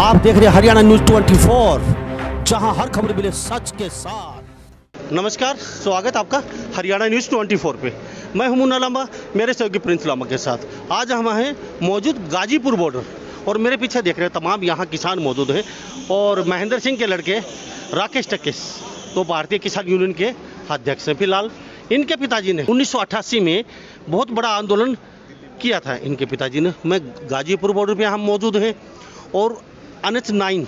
आप देख रहे हैं हरियाणा न्यूज़ 24 जहाँ हर खबर मिले सच के साथ। नमस्कार, स्वागत आपका हरियाणा न्यूज़ 24 पे। मैं हूँ मुन्ना लांबा, मेरे सहयोगी प्रिंस लांबा के साथ। आज हम हैं मौजूद गाजीपुर बॉर्डर और मेरे पीछे देख रहे हैं तमाम यहाँ किसान मौजूद हैं, और महेंद्र सिंह के लड़के राकेश टक्केश तो भारतीय किसान यूनियन के अध्यक्ष हैं। फ़िलहाल इनके पिताजी ने 1988 में बहुत बड़ा आंदोलन किया था। इनके पिताजी ने, मैं गाजीपुर बॉर्डर पे हम मौजूद हैं, और अनच नाइन।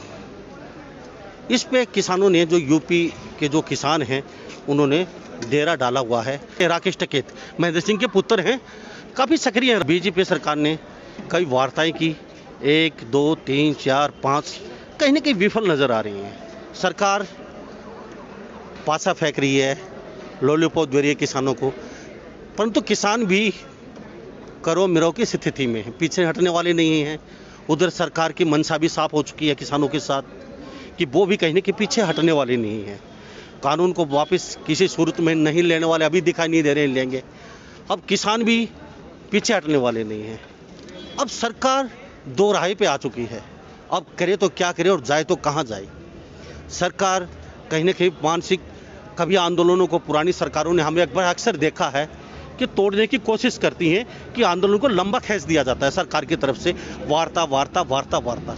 इस पे किसानों ने जो यूपी के जो किसान हैं, उन्होंने डेरा डाला हुआ है। राकेश टकेत, महेंद्र सिंह के पुत्र हैं, काफ़ी सक्रिय हैं। बीजेपी सरकार ने कई वार्ताएँ की। एक, दो, तीन, चार, पाँच, कहीं ना कहीं विफल नज़र आ रही हैं। सरकार पासा फेंक रही है, लोलीपॉप दे रही है किसानों को। परंतु किसान भी करो मिरो की स्थिति में है, पीछे हटने वाले नहीं हैं। उधर सरकार की मंशा भी साफ़ हो चुकी है किसानों के साथ कि वो भी कहीं ना कहीं पीछे हटने वाले नहीं हैं। कानून को वापस किसी सूरत में नहीं लेने वाले अभी दिखाई नहीं दे रहे लेंगे। अब किसान भी पीछे हटने वाले नहीं हैं। अब सरकार दो राह पे आ चुकी है। अब करे तो क्या करे और जाए तो कहाँ जाए? सरकार कहीं ना कहीं मानसिक कभी आंदोलनों को पुरानी सरकारों ने हमें एक बार अक्सर देखा है कि तोड़ने की कोशिश करती हैं कि आंदोलन को लंबा खींच दिया जाता है सरकार की तरफ़ से। वार्ता वार्ता वार्ता वार्ता।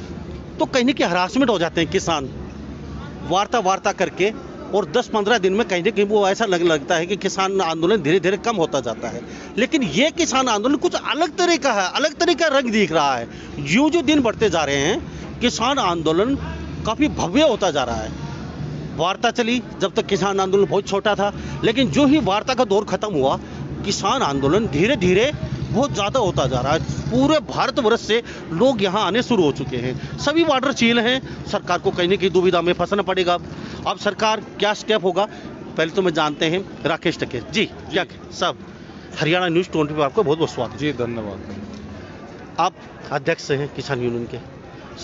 तो कहीं ना कहीं हरासमेंट हो जाते हैं किसान। वार्ता वार्ता करके और 10-15 दिन में कहीं ना कहीं वो ऐसा लग, लगता है कि किसान आंदोलन धीरे धीरे कम होता जाता है। लेकिन ये किसान आंदोलन कुछ अलग तरह का है, अलग तरह का रंग दिख रहा है। यूँ जो दिन बढ़ते जा रहे हैं, किसान आंदोलन काफ़ी भव्य होता जा रहा है। वार्ता चली, जब तक किसान आंदोलन बहुत छोटा था, लेकिन जो ही वार्ता का दौर खत्म हुआ किसान आंदोलन धीरे धीरे बहुत ज़्यादा होता जा रहा है। पूरे भारतवर्ष से लोग यहाँ आने शुरू हो चुके हैं। सभी वाटर चील हैं। सरकार को कहीं ना कहीं दुविधा में फंसना पड़ेगा। अब सरकार क्या स्टेप होगा? पहले तो मैं जानते हैं। राकेश टकेश जी क्या सब? हरियाणा न्यूज़ ट्वेंटी पर आपका बहुत बहुत स्वागत। जी धन्यवाद। आप अध्यक्ष हैं किसान यूनियन के।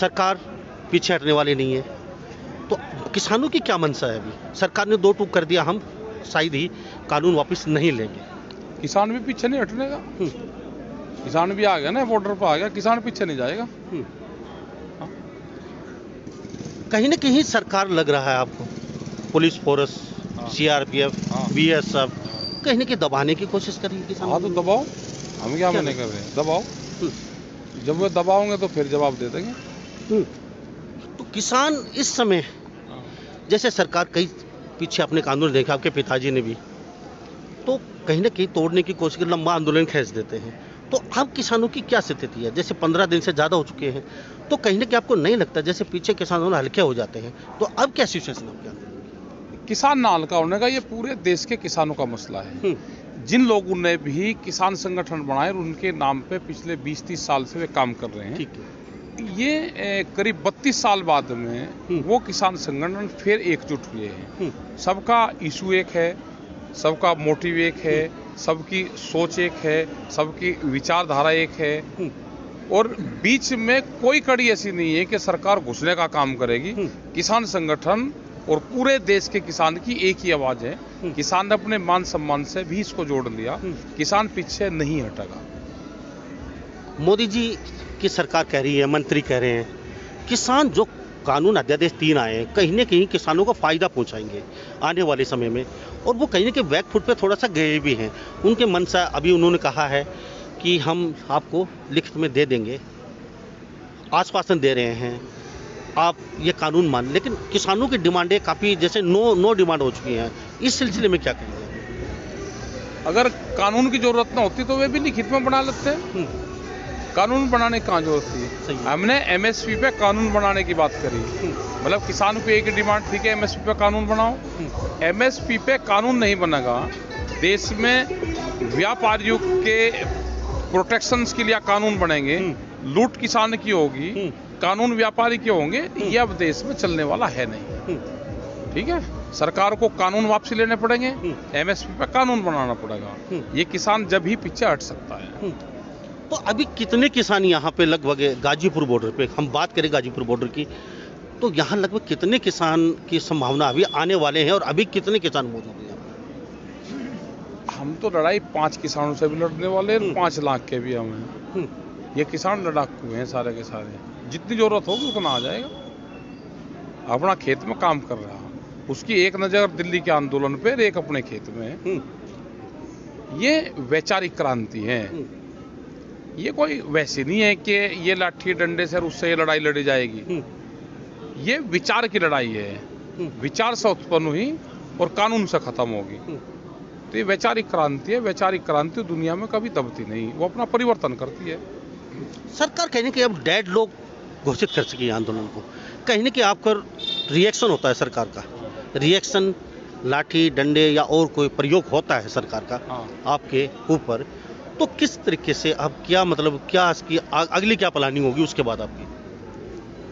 सरकार पीछे हटने वाली नहीं है। तो किसानों की क्या मंशा है अभी? सरकार ने दो टूक कर दिया। हम शायद ही कानून वापस नहीं लेंगे। किसान भी पीछे नहीं हटने का। हम्म, किसान भी आ गया ना बॉर्डर पर आ गया किसान पीछे नहीं जाएगा। हम्म। कहीं ना कहीं सरकार लग रहा है आपको पुलिस फोर्स हाँ। सीआरपीएफ हाँ। बीएसएफ कहीं ना कहीं दबाने की कोशिश कर रही है किसान। हाँ तो दबाओ। हम क्या मना कर रहे हैं? दबाओ। हम्म, जब वो दबाओगे तो फिर जवाब दे देंगे। तो किसान इस समय जैसे सरकार कई पीछे अपने कानून देखे आपके पिताजी ने भी कहीं ना कहीं तोड़ने की कोशिश कर लंबा आंदोलन खींच देते हैं। तो अब किसानों की क्या स्थिति है? जैसे पंद्रह दिन से ज़्यादा हो चुके हैं तो कहीं ना कहीं आपको नहीं लगता जैसे पीछे किसानों हल्के हो जाते हैं। तो अब क्या सिचुएशन है क्या किसान ना हल्का होने का ये पूरे देश के किसानों का मसला है। हम्म, जिन लोगों ने भी किसान संगठन बनाए उनके नाम पे पिछले 20-30 साल से वे काम कर रहे हैं। ठीक है। ये करीब 32 साल बाद में हम्म। वो किसान संगठन फिर एकजुट हुए हैं। हम्म, सबका इशू एक है सबका मोटिव एक है, सबकी सोच एक है, सबकी विचारधारा एक है और बीच में कोई कड़ी ऐसी नहीं है कि सरकार घुसने का काम करेगी। किसान संगठन और पूरे देश के किसान की एक ही आवाज़ है। किसान ने अपने मान सम्मान से भी इसको जोड़ लिया। किसान पीछे नहीं हटेगा मोदी जी, की सरकार कह रही है, मंत्री कह रहे हैं, किसान जो कानून अध्यादेश तीन आए हैं कहीं ना कहीं किसानों को फ़ायदा पहुंचाएँगे आने वाले समय में। और वो कहीं ना कहीं बैक फुट पे थोड़ा सा गए भी हैं। उनके मनसा अभी उन्होंने कहा है कि हम आपको लिखित में दे देंगे। आश्वासन दे रहे हैं। आप ये कानून मान लेकिन किसानों की डिमांडें काफ़ी जैसे नो नो डिमांड हो चुकी हैं। इस सिलसिले में क्या कहेंगे? अगर कानून की ज़रूरत ना होती तो वे भी लिखित में बना लेते हैं। हम्म, कानून बनाने की कहाँ ज़रूरत थी। हमने एमएसपी पे कानून बनाने की बात करी। हम्म, मतलब किसानों की एक डिमांड ठीक है एमएसपी पे कानून बनाओ। हम्म, एमएसपी पे कानून नहीं बनेगा देश में व्यापारियों के प्रोटेक्शंस के लिए कानून बनेंगे। हम्म। लूट किसान की होगी हम्म, कानून व्यापारी के होंगे ये अब देश में चलने वाला है नहीं। हम्म, ठीक है? सरकार को कानून वापसी लेने पड़ेंगे हम्म। एमएसपी पे कानून बनाना पड़ेगा। हम्म। ये किसान जब ही पीछे हट सकता है। हम्म। तो अभी कितने किसान यहाँ पे लगभग गाजीपुर बॉर्डर पे हम बात करें गाजीपुर बॉर्डर की तो यहाँ लगभग कितने किसान की संभावना अभी आने वाले हैं और अभी कितने किसान मौजूद हैं हम तो लड़ाई पाँच किसानों से भी लड़ने वाले हैं हम्म। पाँच लाख के भी हम हैं। हम्म, ये किसान लड़ाकू हैं सारे के सारे। जितनी ज़रूरत होगी उतना आ जाएगा। अपना खेत में काम कर रहा उसकी एक नज़र दिल्ली के आंदोलन पर एक अपने खेत में। है हम्म, ये वैचारिक क्रांति है। ये कोई वैसे नहीं है कि ये लाठी डंडे से उससे ये लड़ाई लड़ी जाएगी। हम्म, ये विचार की लड़ाई है। हम्म, विचार से उत्पन्न हुई और कानून से खत्म होगी। हम्म। तो ये वैचारिक क्रांति है। वैचारिक क्रांति दुनिया में कभी दबती नहीं। वो अपना परिवर्तन करती है। सरकार कहीं ना कहीं अब डेड लोग घोषित कर चुकी है आंदोलन को। कहीं ना कहीं आपका रिएक्शन होता है सरकार का। रिएक्शन लाठी डंडे या और कोई प्रयोग होता है सरकार का हाँ। आपके ऊपर। तो किस तरीके से अब क्या मतलब क्या इसकी अगली क्या प्लानिंग होगी उसके बाद आपकी?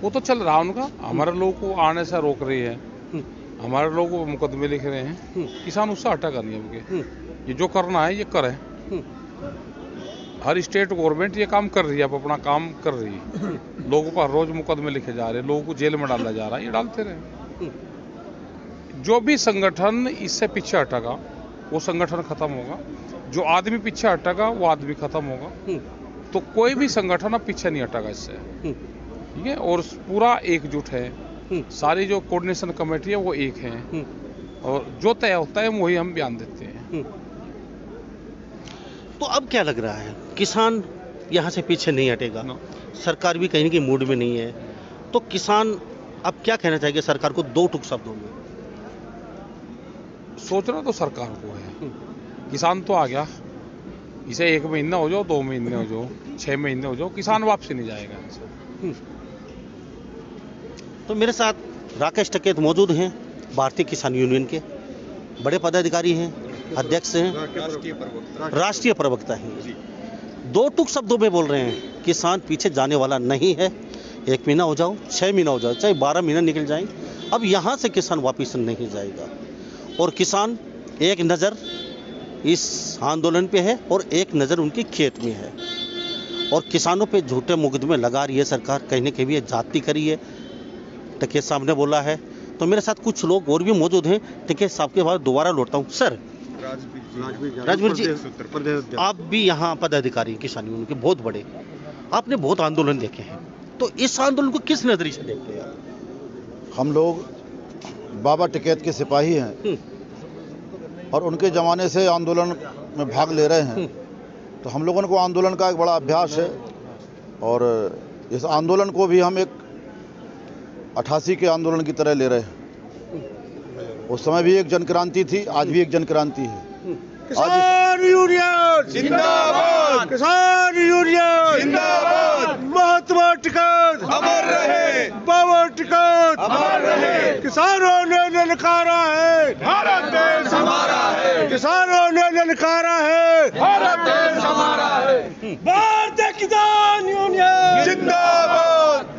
वो तो चल रहा उनका हमारे लोगों को आने से रोक रही है। हम्म, हमारे लोग मुकदमे लिख रहे हैं। हम्म, किसान उससे हटेगा नहीं अब के हम्म, ये जो करना है ये करे। हम्म, हर स्टेट गवर्नमेंट ये काम कर रही है अब अपना काम कर रही है। लोगों पर रोज मुकदमे लिखे जा रहे हैं। लोगों को जेल में डाला जा रहा है ये डालते रहे। हम्म, जो भी संगठन इससे पीछे हटेगा वो संगठन खत्म होगा। जो आदमी पीछे हटेगा वो आदमी खत्म होगा। हम्म, तो कोई भी संगठन अब पीछे नहीं हटेगा इससे। हम्म, ठीक है? और पूरा एकजुट है। हम्म, सारी जो कोऑर्डिनेशन कमेटी है वो एक है। और जो तय होता है वही हम बयान देते हैं। तो अब क्या लग रहा है? किसान यहाँ से पीछे नहीं हटेगा। सरकार भी कहीं ना कहीं मूड में नहीं है। तो किसान अब क्या कहना चाहिए सरकार को दो टुक शब्दों में। सोचना तो सरकार को है। किसान तो आ गया। इसे एक महीना हो जाओ, दो महीने हो जाओ, छह महीने हो जाओ, किसान वापसी नहीं जाएगा। तो मेरे साथ राकेश टकेत मौजूद हैं, भारतीय किसान यूनियन के। बड़े पदाधिकारी हैं, अध्यक्ष हैं, राष्ट्रीय प्रवक्ता हैं। दो टुक शब्दों में बोल रहे हैं, किसान पीछे जाने वाला नहीं है। एक महीना हो जाओ छः महीना हो जाओ, चाहे बारह महीना निकल जाए, अब यहाँ से किसान वापिस नहीं जाएगा। और किसान एक नज़र इस आंदोलन पे है और एक नज़र उनके खेत में है। और किसानों पे झूठे मुकदमे लगा रही है सरकार कहीं ना कहीं ये जाति करी है। टकेत साहब ने बोला है तो मेरे साथ कुछ लोग और भी मौजूद हैं। टकेत साहब के बाद दोबारा लौटता हूँ। सर राजवीर जी आप भी यहाँ पदाधिकारी किसान यूनियन के बहुत बड़े। आपने बहुत आंदोलन देखे हैं। तो इस आंदोलन को किस नज़रिए से देखते हैं हम लोग बाबा टिकैत के सिपाही हैं। हम्म, और उनके ज़माने से आंदोलन में भाग ले रहे हैं। हम्म, तो हम लोगों को आंदोलन का एक बड़ा अभ्यास है। और इस आंदोलन को भी हम एक अठासी के आंदोलन की तरह ले रहे हैं। उस समय भी एक जनक्रांति थी आज भी एक जनक्रांति है। किसान यूनियन! जिंदाबाद! किसान यूनियन! जिंदाबाद! महात्मा टिकट! अमर रहे! बाबा टिकट। अमर रहे। किसानों ने ललकारा है। भारत देश हमारा है। किसानों ने ललकारा है। भारत देश हमारा है। भारतीय किसान यूनियन। जिंदाबाद।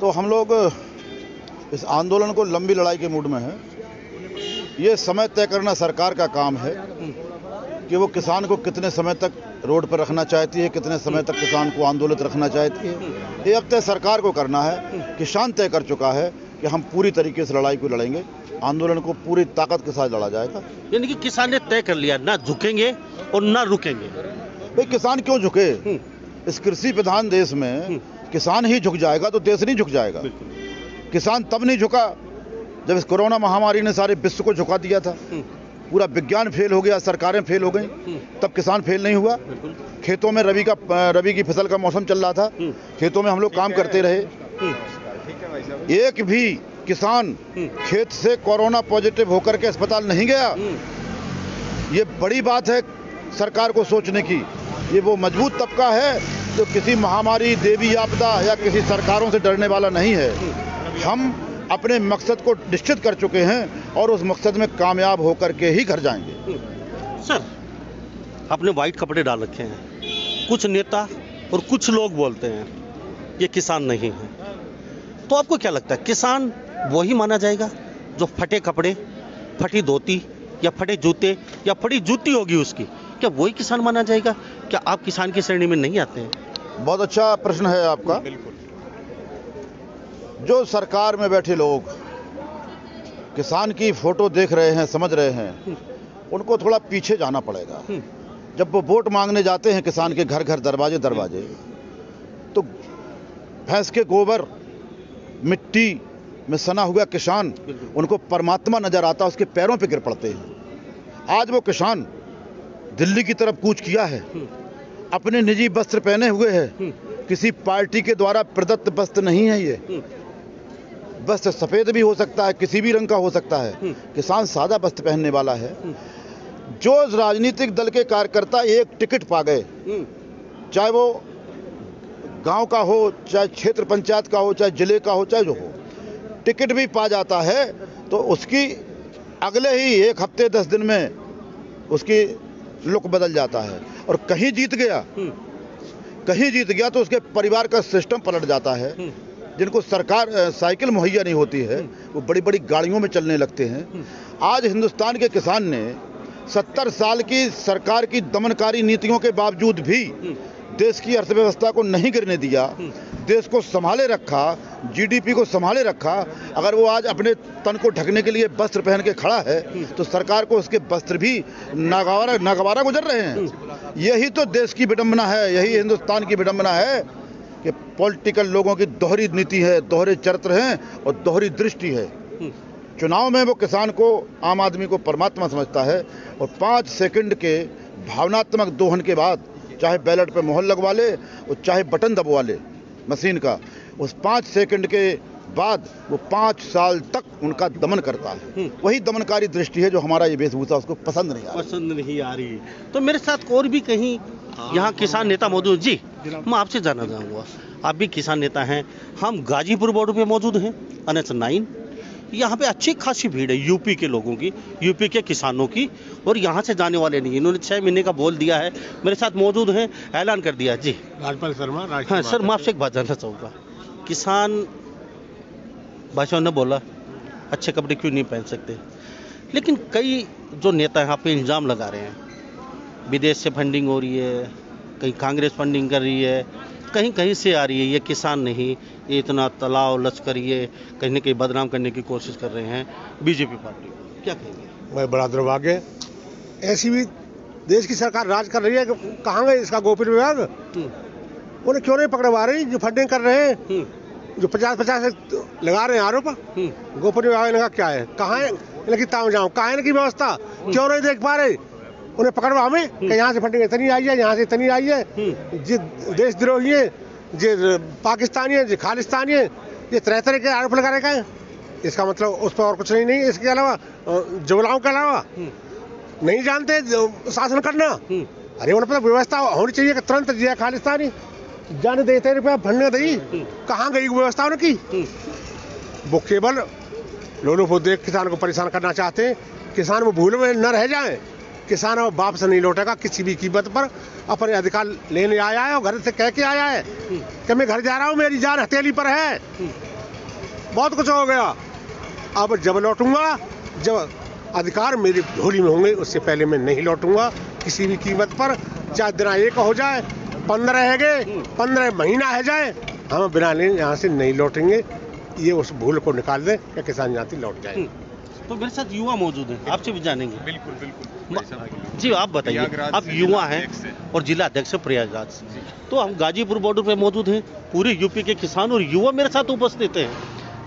तो हम लोग इस आंदोलन को लंबी लड़ाई के मूड में हैं। ये समय तय करना सरकार का काम है। कि वो किसान को कितने समय तक रोड पर रखना चाहती है कितने समय तक किसान को आंदोलित रखना चाहती है। ये अब तय सरकार को करना है किसान तय कर चुका है कि हम पूरी तरीके से लड़ाई को लड़ेंगे आंदोलन को पूरी ताकत के साथ लड़ा जाएगा। यानी कि किसान ने तय कर लिया ना झुकेंगे और ना रुकेंगे। भाई किसान क्यों झुके? हम्म, इस कृषि प्रधान देश हम्म। में किसान ही झुक जाएगा तो देश नहीं झुक जाएगा। किसान तब नहीं झुका जब इस कोरोना महामारी ने सारे विश्व को झुका दिया था। हम्म, पूरा विज्ञान फेल हो गया सरकारें फेल हो गई हम्म, तब किसान फेल नहीं हुआ। खेतों में रबी का रबी की फ़सल का मौसम चल रहा था हम्म, खेतों में हम लोग काम करते रहे। हम्म, एक भी किसान खेत से कोरोना पॉजिटिव होकर के अस्पताल नहीं गया ये बड़ी बात है सरकार को सोचने की। ये वो मज़बूत तबका है जो किसी महामारी देवी आपदा या किसी सरकारों से डरने वाला नहीं है। हम अपने मकसद को निश्चित कर चुके हैं और उस मकसद में कामयाब होकर के ही घर जाएँगे। सर आपने वाइट कपड़े डाल रखे हैं। कुछ नेता और कुछ लोग बोलते हैं ये किसान नहीं है। तो आपको क्या लगता है किसान वही माना जाएगा जो फटे कपड़े फटी धोती या फटे जूते या फटी जूती होगी उसकी? क्या वही किसान माना जाएगा? क्या आप किसान की श्रेणी में नहीं आते हैं? बहुत अच्छा प्रश्न है आपका। बिल्कुल। जो सरकार में बैठे लोग किसान की फ़ोटो देख रहे हैं समझ रहे हैं उनको थोड़ा पीछे जाना पड़ेगा जब वो वोट मांगने जाते हैं किसान के घर घर दरवाजे दरवाजे तो भैंस के गोबर मिट्टी में सना हुआ किसान उनको परमात्मा नज़र आता उसके पैरों पे गिर पड़ते हैं आज वो किसान दिल्ली की तरफ़ कूच किया है हम्म। अपने निजी वस्त्र पहने हुए है हम्म। किसी पार्टी के द्वारा प्रदत्त वस्त्र नहीं है ये हम्म। वस्त्र सफ़ेद भी हो सकता है किसी भी रंग का हो सकता है। हम्म। किसान सादा वस्त्र पहनने वाला है। हम्म। जो राजनीतिक दल के कार्यकर्ता एक टिकट पा गए हम्म, चाहे वो गाँव का हो चाहे क्षेत्र पंचायत का हो चाहे ज़िले का हो चाहे जो हो टिकट भी पा जाता है तो उसकी अगले ही एक हफ़्ते दस दिन में उसकी लुक बदल जाता है। और कहीं जीत गया कहीं जीत गया तो उसके परिवार का सिस्टम पलट जाता है। जिनको सरकार साइकिल मुहैया नहीं होती है, वो बड़ी बड़ी गाड़ियों में चलने लगते हैं। आज हिंदुस्तान के किसान ने सत्तर साल की सरकार की दमनकारी नीतियों के बावजूद भी देश की अर्थव्यवस्था को नहीं गिरने दिया, देश को संभाले रखा, जीडीपी को संभाले रखा। अगर वो आज अपने तन को ढकने के लिए वस्त्र पहन के खड़ा है तो सरकार को उसके वस्त्र भी नागवारा नागवारा गुजर रहे हैं। यही तो देश की विडंबना है, यही हिंदुस्तान की विडंबना है। कि पॉलिटिकल लोगों की दोहरी नीति है दोहरे चरित्र हैं और दोहरी दृष्टि है। हम्म, चुनाव में वो किसान को आम आदमी को परमात्मा समझता है और पाँच सेकंड के भावनात्मक दोहन के बाद चाहे बैलेट पर मोहर लगवा ले और चाहे बटन दबवा ले मशीन का उस पाँच सेकंड के बाद वो पाँच साल तक उनका दमन करता है। वही दमनकारी दृष्टि है जो हमारा ये वेशभूषा उसको पसंद नहीं आ रहा। पसंद नहीं आ रही। तो मेरे साथ और भी कहीं यहाँ किसान नेता मौजूद जी मैं आपसे जानना चाहूँगा आप भी किसान नेता हैं हम गाजीपुर बॉर्डर पे मौजूद हैं एनएच नाइन। यहाँ पे अच्छी खासी भीड़ है यूपी के लोगों की यूपी के किसानों की और यहाँ से जाने वाले नहीं इन्होंने छः महीने का बोल दिया है मेरे साथ मौजूद हैं ऐलान कर दिया। जी। राजपाल शर्मा हाँ सर मैं आपसे एक बात जानना चाहूँगा। किसान भाषा ने बोला अच्छे कपड़े क्यों नहीं पहन सकते? लेकिन कई जो नेता यहाँ पे इल्ज़ाम लगा रहे हैं विदेश से फंडिंग हो रही है कहीं कांग्रेस फंडिंग कर रही है कहीं कहीं से आ रही है ये किसान नहीं ये इतना तलाव लश्कर ये कहीं ना कहीं बदनाम करने की कोशिश कर रहे हैं बीजेपी पार्टी को। क्या कहेंगे? मैं बड़ा दुर्भाग्य ऐसी भी देश की सरकार राज कर रही है कहाँ गए इसका गोपनीय विभाग हम्म, उन्हें क्यों नहीं पकड़वा रही जो फंडिंग कर रहे हैं? हम्म, जो पचास पचास लगा रहे हैं आरोप हम्म, गोपनीय विभाग इनका क्या है? कहाँ है? इनकी ताम जाऊँ। कहाँ है इनकी व्यवस्था? क्यों नहीं देख पा रहे? उन्हें पकड़वा हमें कि यहाँ से फंडिंग इतनी आई है यहाँ से इतनी आई है। हम्म, जे देशद्रोही है जे पाकिस्तानी है जे खालिस्तानी है ये तरह तरह के आरोप लगा रखे हैं। इसका मतलब उस पर और कुछ नहीं नहीं इसके अलावा जुमलाओं के अलावा। हम्म, नहीं जानते शासन करना। हम्म, अरे उन पर व्यवस्था होनी चाहिए कि तुरंत जिया खालिस्तानी। जाने देते रुपया फंडने दी कहाँ गई व्यवस्था उनकी? हम्म, वो केवल लोगों को देख किसान को परेशान करना चाहते हैं। किसान वो भूल में न रह जाए। किसान अब वापस नहीं लौटेगा किसी भी कीमत पर। अपने अधिकार लेने आया है और घर से कह के आया है कि मैं घर जा रहा हूँ मेरी जान हथेली पर है। बहुत कुछ हो गया। अब जब लौटूँगा जब अधिकार मेरी झोली में होंगे उससे पहले मैं नहीं लौटूँगा किसी भी कीमत पर। चाहे दिन एक हो जाए पंद्रह है गए पंद्रह महीना है जाए हम बिना लेने यहाँ से नहीं लौटेंगे। ये उस भूल को निकाल दें कि किसान यहाँ से लौट जाए। तो मेरे साथ युवा मौजूद है आपसे भी जानेंगे। बिल्कुल बिल्कुल। जी आप बताइए। आप युवा हैं और जिला अध्यक्ष हैं प्रयागराज तो हम गाजीपुर बॉर्डर पे मौजूद हैं पूरे यूपी के किसान और युवा मेरे साथ उपस्थित हैं।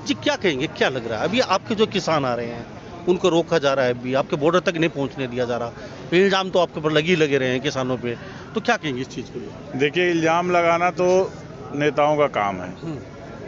जी क्या कहेंगे क्या लग रहा है? अभी आपके जो किसान आ रहे हैं उनको रोका जा रहा है अभी आपके बॉर्डर तक नहीं पहुँचने दिया जा रहा। इल्ज़ाम तो आपके ऊपर लगे ही लगे रहे हैं किसानों पे। तो क्या कहेंगे इस चीज़ के लिए? देखिए इल्ज़ाम लगाना तो नेताओं का काम है। हम्म,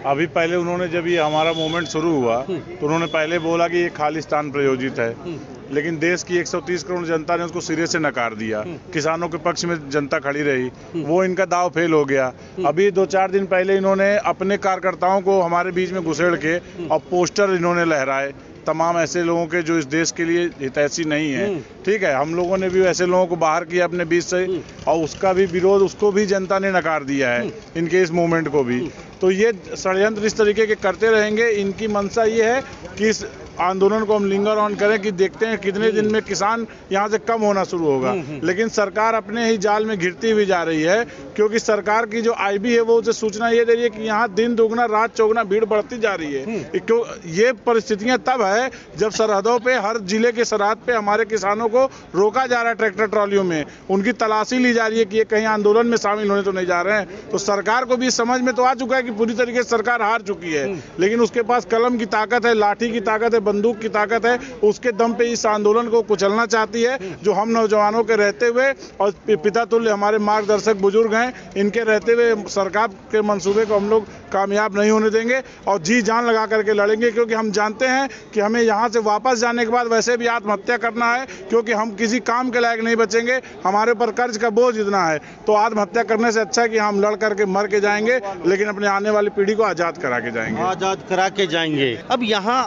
अभी पहले उन्होंने जब ये हमारा मूवमेंट शुरू हुआ हम्म। तो उन्होंने पहले बोला कि ये खालिस्तान प्रयोजित है। हम्म, लेकिन देश की 130 करोड़ जनता ने उसको सिरे से नकार दिया। किसानों के पक्ष में जनता खड़ी रही। वो इनका दाव फेल हो गया। अभी दो चार दिन पहले इन्होंने अपने कार्यकर्ताओं को हमारे बीच में घुसेड़ के और पोस्टर इन्होंने लहराए। तमाम ऐसे लोगों के जो इस देश के लिए हितैषी नहीं है। हम्म। ठीक है हम लोगों ने भी ऐसे लोगों को बाहर किया अपने बीच से और उसका भी विरोध उसको भी जनता ने नकार दिया है इनके इस मूवमेंट को भी। तो ये षडयंत्र इस तरीके के करते रहेंगे। इनकी मंशा ये है कि इस आंदोलन को हम लिंगर ऑन करें कि देखते हैं कितने दिन में किसान यहाँ से कम होना शुरू होगा। लेकिन सरकार अपने ही जाल में घिरती हुई जा रही है क्योंकि सरकार की जो आईबी है वो उसे सूचना ये दे रही है कि यहाँ दिन दोगुना रात चौगुना भीड़ बढ़ती जा रही है। क्यों ये परिस्थितियाँ तब है जब सरहदों पर हर ज़िले के सरहद पे हमारे किसानों को रोका जा रहा है ट्रैक्टर ट्रॉलियों में। उनकी तलाशी ली जा रही है कि ये कहीं आंदोलन में शामिल होने तो नहीं जा रहे हैं। तो सरकार को भी समझ में तो आ चुका है कि पूरी तरीके से सरकार हार चुकी है। लेकिन उसके पास कलम की ताकत है लाठी की ताकत है बंदूक की ताकत है, उसके दम पे इस आंदोलन को कुचलना चाहती है, जो हम नौजवानों के रहते हुए और पिता तुल्य हमारे मार्गदर्शक बुज़ुर्ग हैं, इनके रहते हुए सरकार के मंसूबे को हम लोग कामयाब नहीं होने देंगे और जी जान लगा करके लड़ेंगे, क्योंकि हम जानते हैं कि हमें यहाँ से वापस जाने के बाद वैसे भी आत्महत्या करना है, क्योंकि हम किसी काम के लायक नहीं बचेंगे, हमारे ऊपर कर्ज का बोझ इतना है। तो आत्महत्या करने से अच्छा है कि हम लड़ करके मर के जाएँगे, लेकिन अपने आने वाली पीढ़ी को आज़ाद करा के जाएँगे। आज़ाद करा के जाएँगे। अब यहाँ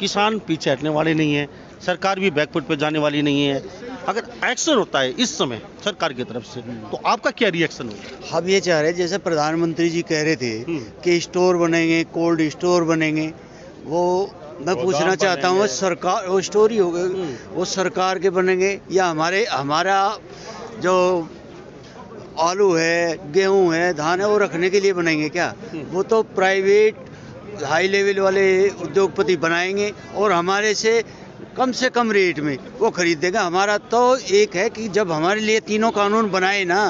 किसान पीछे हटने वाले नहीं है सरकार भी बैकफुट पे जाने वाली नहीं है। अगर एक्शन होता है इस समय सरकार की तरफ़ से तो आपका क्या रिएक्शन होगा? हम ये चाह रहे हैं जैसे प्रधानमंत्री जी कह रहे थे हम्म। कि स्टोर बनेंगे कोल्ड स्टोर बनेंगे। वो मैं पूछना चाहता हूँ सरकार वो स्टोर ही होगा वो सरकार के बनेंगे या हमारे हमारा जो आलू है गेहूँ है धान है वो रखने के लिए बनेंगे क्या? वो तो प्राइवेट हाई लेवल वाले उद्योगपति बनाएँगे और हमारे से कम से कम रेट में वो खरीद देगा हमारा तो एक है कि जब हमारे लिए तीनों कानून बनाए ना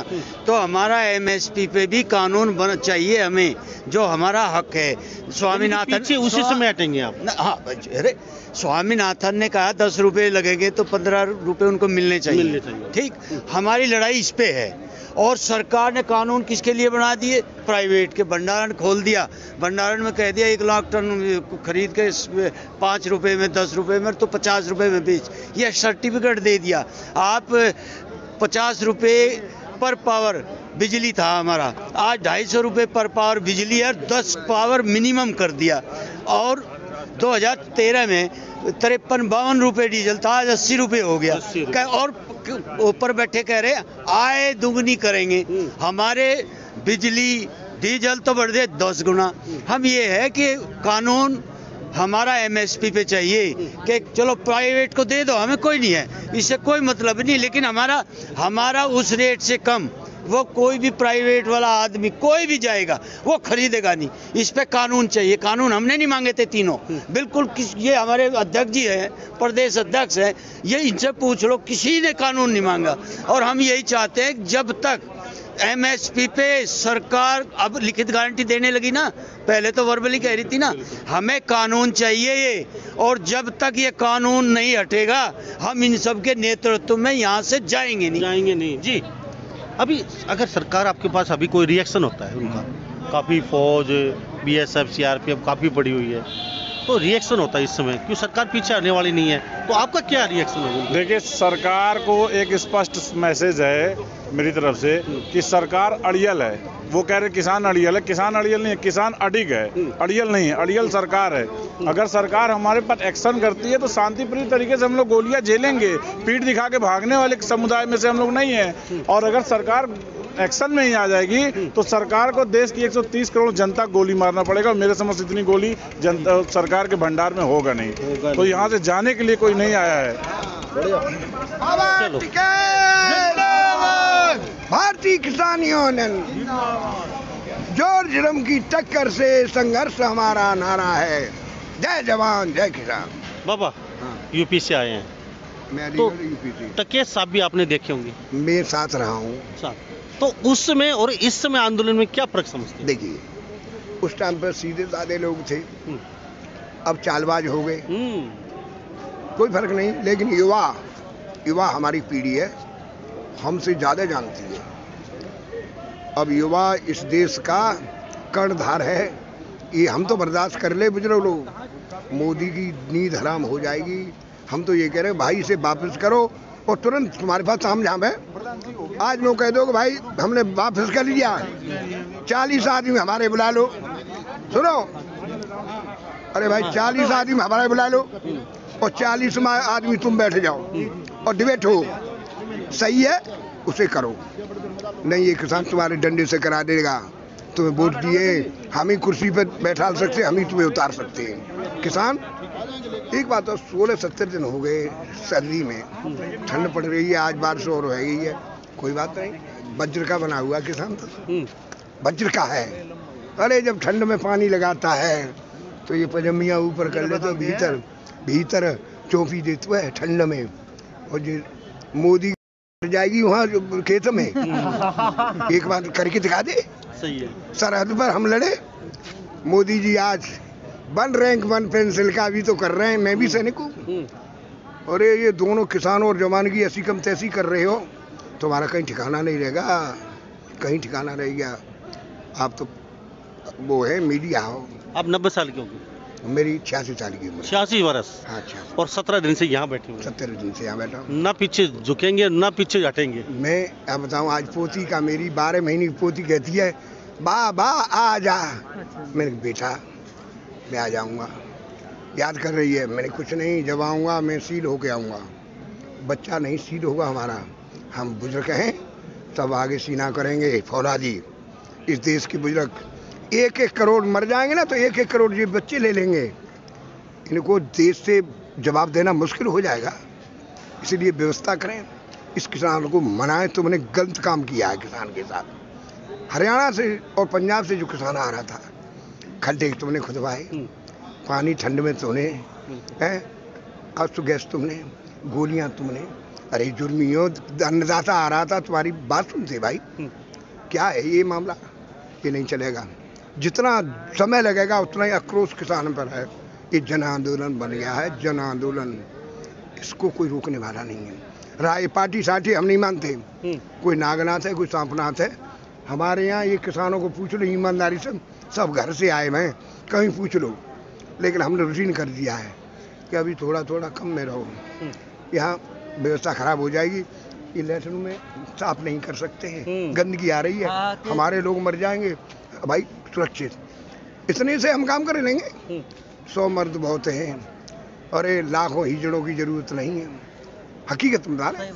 तो हमारा एमएसपी पे भी कानून बन चाहिए हमें जो हमारा हक है। स्वामीनाथन पीछे उसी समय हटेंगे आप। हाँ अरे स्वामीनाथन ने कहा दस रुपए लगेंगे तो पंद्रह रुपए उनको मिलने चाहिए। मिलने चाहिए। ठीक हमारी लड़ाई इस पे है। और सरकार ने कानून किसके लिए बना दिए? प्राइवेट के। भंडारण खोल दिया। भंडारण में कह दिया एक लाख टन खरीद के पाँच रुपये में दस रुपये में तो पचास रुपये में बेच। यह सर्टिफिकेट दे दिया। आप पचास रुपये पर पावर बिजली था हमारा। आज ढाई सौ रुपये पर पावर बिजली है दस पावर मिनिमम कर दिया। और 2013 में तिरपन बावन रुपये डीजल था आज अस्सी रुपये हो गया। 80 ऊपर बैठे कह रहे आए दुगनी करेंगे। हमारे बिजली डीजल तो बढ़ दे दस गुना। हम ये है कि कानून हमारा एमएसपी पे चाहिए कि चलो प्राइवेट को दे दो हमें कोई नहीं है। इससे कोई मतलब नहीं लेकिन हमारा हमारा उस रेट से कम। वो कोई भी प्राइवेट वाला आदमी कोई भी जाएगा वो खरीदेगा नहीं। इस पे कानून चाहिए। कानून हमने नहीं मांगे थे तीनों। बिल्कुल किस ये हमारे अध्यक्ष जी हैं प्रदेश अध्यक्ष हैं ये इनसे पूछ लो किसी ने कानून नहीं मांगा। और हम यही चाहते हैं जब तक एमएसपी पे सरकार अब लिखित गारंटी देने लगी ना पहले तो वर्बली कह रही थी ना हमें कानून चाहिए ये। और जब तक ये कानून नहीं हटेगा हम इन सब के नेतृत्व में यहाँ से जाएँगे नहीं। जाएँगे नहीं। जी। अभी अगर सरकार आपके पास अभी कोई रिएक्शन होता है उनका? काफ़ी फौज B S F C R P F काफ़ी बड़ी हुई है। तो रिएक्शन होता है इस समय क्यों सरकार पीछे आने वाली नहीं है? तो आपका क्या रिएक्शन होगा? देखिए सरकार को एक स्पष्ट मैसेज है मेरी तरफ़ से कि सरकार अड़ियल है। वो कह रहे किसान अड़ियल है। किसान अड़ियल नहीं है किसान अडिग है। अड़ियल नहीं है अड़ियल सरकार है। अगर सरकार हमारे पर एक्शन करती है तो शांतिप्रिय तरीके से हम लोग गोलियाँ झेलेंगे। पीठ दिखा के भागने वाले समुदाय में से हम लोग नहीं है। और अगर सरकार एक्शन में ही आ जाएगी तो सरकार को देश की 130 करोड़ जनता गोली मारना पड़ेगा और मेरे समझ से इतनी गोली जनता सरकार के भंडार में होगा नहीं। तो यहाँ से जाने के लिए कोई नहीं आया है। भारतीय किसान यूनियन ज़ोर जुर्म की टक्कर से संघर्ष हमारा नारा है। जय जवान जय किसान। बाबा यूपी से आए हैं। मैं तो- यूपी से। टकेत साहब भी आपने देखे होंगे। मैं साथ रहा हूँ। साहब तो उस समय और इस समय आंदोलन में क्या फ़र्क समझते हैं? देखिए उस टाइम पर सीधे साधे लोग थे। हम्म। अब चालबाज हो गए। हम्म, कोई फ़र्क नहीं लेकिन युवा युवा हमारी पीढ़ी है। हमसे ज़्यादा जानती है। अब युवा इस देश का कर्णधार है। ये हम तो बर्दाश्त कर ले बुज़ुर्ग लोग मोदी की नींद हराम हो जाएगी। हम तो ये कह रहे हैं भाई इसे वापस करो। और तुरंत तुम्हारे पास साम झाम है। आज मैं कह दो कि भाई, हमने वापस कर लिया। चालीस आदमी हमारे बुला लो। सुनो। अरे भाई, चालीस आदमी हमारे बुला लो और चालीस आदमी तुम बैठ जाओ और डिबेट हो। सही है, उसे करो। नहीं, ये किसान तुम्हारे डंडे से करा देगा। तुम्हें वोट दिए, हम ही कुर्सी पर बैठा सकते, हम ही तुम्हें उतार सकते हैं। किसान एक बात तो सोलह सत्तर दिन हो गए सर्दी में। ठंड पड़ रही है आज बारिश और रह गई है। कोई बात नहीं वज्र का बना हुआ किसान तो। हम्म, वज्र का है। अरे जब ठंड में पानी लगाता है तो ये पजमिया ऊपर कर ले तो भीतर भीतर चौंपी देते है ठंड में। और जो मोदी जाएगी वहाँ जो खेत में। एक बार करके दिखा दे। सही है। सरहद पर हम लड़े। मोदी जी आज वन रैंक वन पेंसिल का अभी तो कर रहे हैं मैं भी सैनिक हूँ। हम्म, अरे ये दोनों किसान और जवान की ऐसी कम तैसी कर रहे हो तुम्हारा कहीं ठिकाना नहीं रहेगा कहीं ठिकाना रहेगा आप तो वो है मीडिया हो। आप नब्बे साल के होंगे? मेरी छियासी साल की उम्र। छियासी वर्ष हाँ छियासी। और सत्रह दिन से यहाँ बैठे हुए हैं। सत्तर दिन से यहाँ बैठा हूँ। ना पीछे झुकेंगे ना पीछे हटेंगे? मैं अब बताऊँ आज पोती का मेरी बारह महीने की पोती कहती है बा बा आ जा। मेरे बेटा मैं आ जाऊँगा। याद कर रही है, मैंने कुछ नहीं, जब आऊँगा, मैं सील होके आऊँगा। बच्चा नहीं सील होगा हमारा। हम बुज़ुर्ग हैं, तब आगे सीना करेंगे। फौलादी, इस देश के बुज़ुर्ग। एक एक करोड़ मर जाएँगे ना तो एक एक करोड़ ये बच्चे ले लेंगे। इनको देश से जवाब देना मुश्किल हो जाएगा। इसलिए व्यवस्था करें। इस किसान को मनाएँ तुमने गलत काम किया है किसान के साथ। हरियाणा से और पंजाब से जो किसान आ रहा था खड्डे तुमने खुदवाए। हम्म, पानी ठंड में तुमने हैं? अब तो गैस तुमने गोलियाँ तुमने। अरे जुर्मियों अन्नदाता आ रहा था तुम्हारी बात सुनते भाई। हम्म। क्या है ये मामला? ये नहीं चलेगा। जितना समय लगेगा उतना ही आक्रोश किसान पर है। ये जन आंदोलन बन गया है जन आंदोलन इसको कोई रोकने वाला नहीं है। राय पार्टी साटी हम नहीं मानते। हम्म, कोई नागनाथ है कोई सांपनाथ है। हमारे यहाँ ये किसानों को पूछ लो ईमानदारी से। सब घर से आए हैं कहीं पूछ लो। लेकिन हमने रूटीन कर दिया है कि अभी थोड़ा थोड़ा कम में रहो। यहाँ व्यवस्था खराब हो जाएगी ये लैट्रिन में साफ़ नहीं कर सकते हैं। हम्म। गंदगी आ रही है। हाँ, तो- हमारे लोग मर जाएँगे। भाई सुरक्षित। इतने से हम काम कर लेंगे। हम्म। सौ मर्द बहुत हैं और ये लाखों हिजड़ों की ज़रूरत नहीं है। हकीकत में बता रहे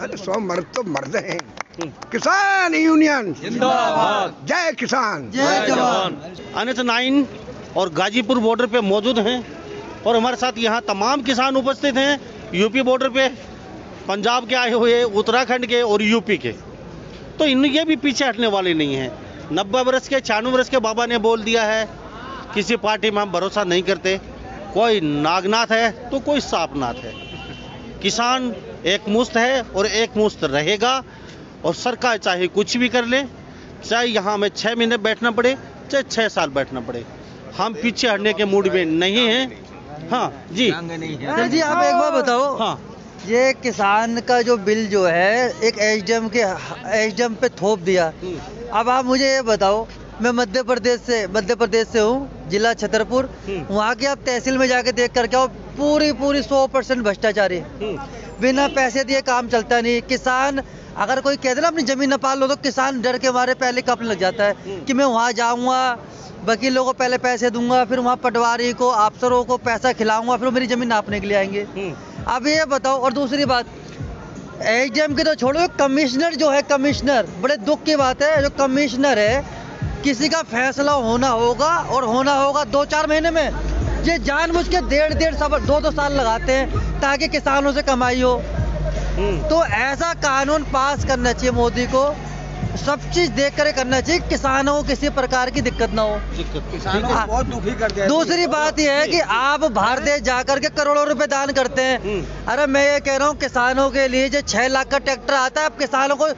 अरे सौ मर्द तो मर्द हैं। हम्म। किसान यूनियन। जिंदाबाद। जय किसान। जय जवान। एन नाइन और गाजीपुर बॉर्डर पे मौजूद हैं और हमारे साथ यहाँ तमाम किसान उपस्थित हैं यूपी बॉर्डर पे पंजाब के आए हुए उत्तराखंड के और यूपी के। तो इन ये भी पीछे हटने वाले नहीं हैं। नब्बे वर्ष के छियानवे वर्ष के बाबा ने बोल दिया है किसी पार्टी में हम भरोसा नहीं करते। कोई नागनाथ है तो कोई सापनाथ है। किसान एक मुश्त है और एक मुश्त रहेगा। और सरकार चाहे कुछ भी कर ले चाहे यहाँ हमें छः महीने बैठना पड़े चाहे छः साल बैठना पड़े। हम पीछे हटने के मूड में नहीं हैं। हाँ जी। सर जी आप एक बार बताओ। हाँ। ये किसान का जो बिल जो है एक एचडीएम के एचडीएम पे थोप दिया। अब आप मुझे ये बताओ मैं मध्य प्रदेश से मध्य प्रदेश से हूँ जिला छतरपुर। हम्म। वहाँ की आप तहसील में जाके देख करके आओ पूरी पूरी सौ परसेंट भ्रष्टाचारी। हम्म, बिना पैसे दिए काम चलता नहीं। किसान अगर कोई कहते ना अपनी ज़मीन न पाल लो तो किसान डर के मारे पहले कपने लग जाता है कि मैं वहाँ जाऊँगा वकीलों को पहले पैसे दूँगा फिर वहाँ पटवारी को अफसरों को पैसा खिलाऊँगा फिर मेरी ज़मीन नापने के लिए आएँगे। हम्म, अब ये बताओ और दूसरी बात एचडीएम की तो छोड़ो कमिश्नर जो है कमिश्नर बड़े दुख की बात है जो कमिश्नर है किसी का फैसला होना होगा और होना होगा दो चार महीने में। ये जानबूझ के डेढ़ डेढ़ सब दो दो साल लगाते हैं ताकि किसानों से कमाई हो। हम्म, तो ऐसा कानून पास करना चाहिए मोदी को। सब चीज़ देख कर करना चाहिए किसानों को किसी प्रकार की दिक्कत ना हो। दिक्कत हाँ। बहुत दुखी कर दिया दूसरी बात यह है कि आप बाहर देश जाकर के करोड़ों रुपए दान करते हैं। हम्म। अरे मैं ये कह रहा हूँ किसानों के लिए जो छह लाख का ट्रैक्टर आता है आप किसानों को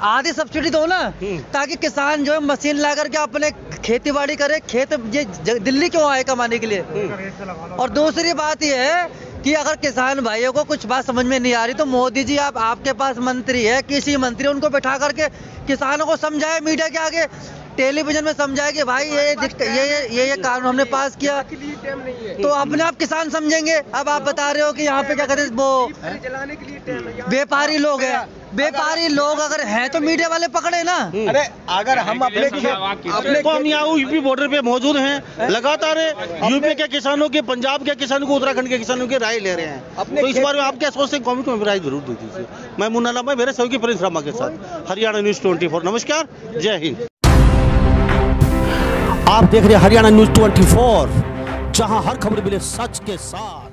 आधी सब्सिडी दो ना हम्म। ताकि किसान जो है मशीन ला करके अपने खेती बाड़ी करे खेत ये दिल्ली क्यों आए कमाने के लिए? और दूसरी बात यह है कि अगर किसान भाइयों को कुछ बात समझ में नहीं आ रही तो मोदी जी आप आपके पास मंत्री है किसी मंत्री उनको बैठा करके किसानों को समझाए मीडिया के आगे। टेलीविज़न में समझाए कि भाई ये ये दिक्कत- ये ये ये, ये कानून हमने पास किया। तो अपने आप किसान समझेंगे। अब आप बता रहे हो कि यहाँ पे क्या करें वो व्यापारी लोग हैं। व्यापारी लोग अगर हैं तो मीडिया वाले पकड़े ना। अरे अगर हम अपने अपने तो हम यहाँ यूपी बॉर्डर पे मौजूद हैं। लगातार यूपी के किसानों के पंजाब के किसानों को उत्तराखंड के किसानों की राय ले रहे हैं। तो इस बारे में आप क्या सोचते हैं? कमेंट में राय ज़रूर दे दीजिए। मैं मुन्ना लामा मेरे सहयोगी प्रिंस रामा के साथ। हरियाणा न्यूज़ ट्वेंटी नमस्कार। जय हिंद। आप देख रहे हैं हरियाणा न्यूज़ 24 जहाँ हर खबर मिले सच के साथ।